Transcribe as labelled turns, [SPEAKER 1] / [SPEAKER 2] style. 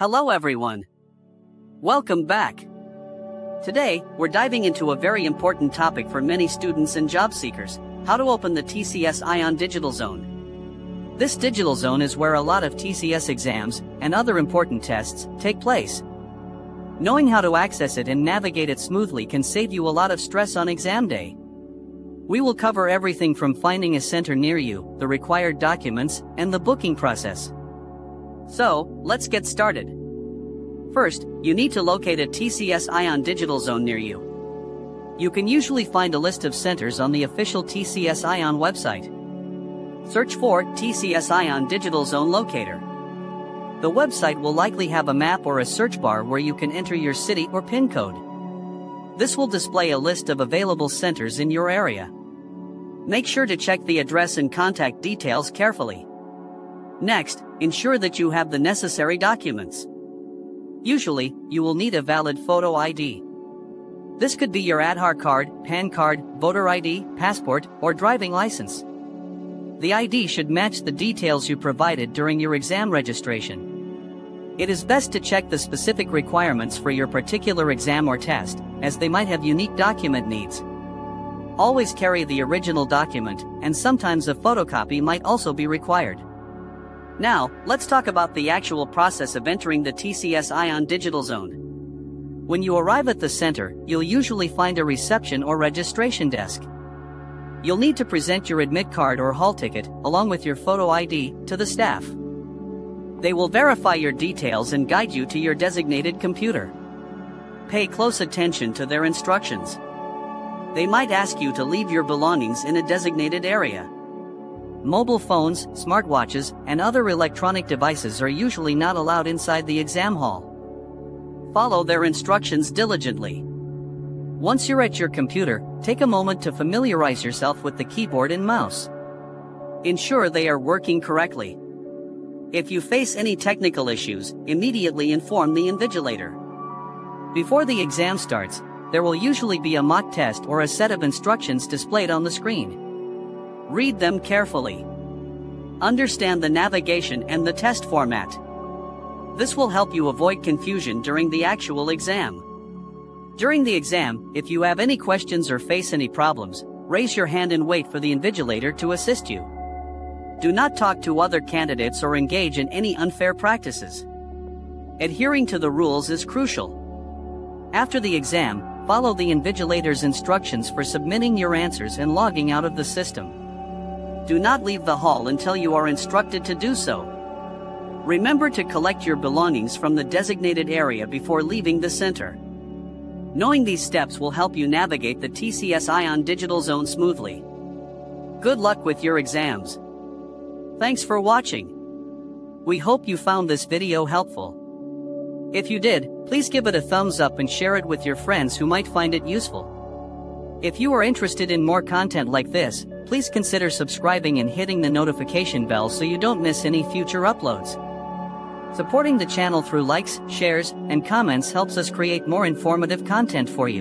[SPEAKER 1] Hello everyone. Welcome back. Today, we're diving into a very important topic for many students and job seekers, how to open the TCS Ion Digital Zone. This digital zone is where a lot of TCS exams and other important tests take place. Knowing how to access it and navigate it smoothly can save you a lot of stress on exam day. We will cover everything from finding a center near you, the required documents, and the booking process. So, let's get started. First, you need to locate a TCS Ion Digital Zone near you. You can usually find a list of centers on the official TCS Ion website. Search for TCS Ion Digital Zone Locator. The website will likely have a map or a search bar where you can enter your city or PIN code. This will display a list of available centers in your area. Make sure to check the address and contact details carefully. Next, ensure that you have the necessary documents. Usually, you will need a valid photo ID. This could be your Aadhaar card, PAN card, voter ID, passport, or driving license. The ID should match the details you provided during your exam registration. It is best to check the specific requirements for your particular exam or test, as they might have unique document needs. Always carry the original document, and sometimes a photocopy might also be required. Now, let's talk about the actual process of entering the TCS Ion Digital Zone. When you arrive at the center, you'll usually find a reception or registration desk. You'll need to present your admit card or hall ticket, along with your photo ID, to the staff. They will verify your details and guide you to your designated computer. Pay close attention to their instructions. They might ask you to leave your belongings in a designated area. Mobile phones, smartwatches, and other electronic devices are usually not allowed inside the exam hall. Follow their instructions diligently. Once you're at your computer, take a moment to familiarize yourself with the keyboard and mouse. Ensure they are working correctly. If you face any technical issues, immediately inform the invigilator. Before the exam starts, there will usually be a mock test or a set of instructions displayed on the screen. Read them carefully. Understand the navigation and the test format. This will help you avoid confusion during the actual exam. During the exam, if you have any questions or face any problems, raise your hand and wait for the invigilator to assist you. Do not talk to other candidates or engage in any unfair practices. Adhering to the rules is crucial. After the exam, follow the invigilator's instructions for submitting your answers and logging out of the system do not leave the hall until you are instructed to do so. Remember to collect your belongings from the designated area before leaving the center. Knowing these steps will help you navigate the TCS Ion Digital Zone smoothly. Good luck with your exams. Thanks for watching. We hope you found this video helpful. If you did, please give it a thumbs up and share it with your friends who might find it useful. If you are interested in more content like this, please consider subscribing and hitting the notification bell so you don't miss any future uploads. Supporting the channel through likes, shares, and comments helps us create more informative content for you.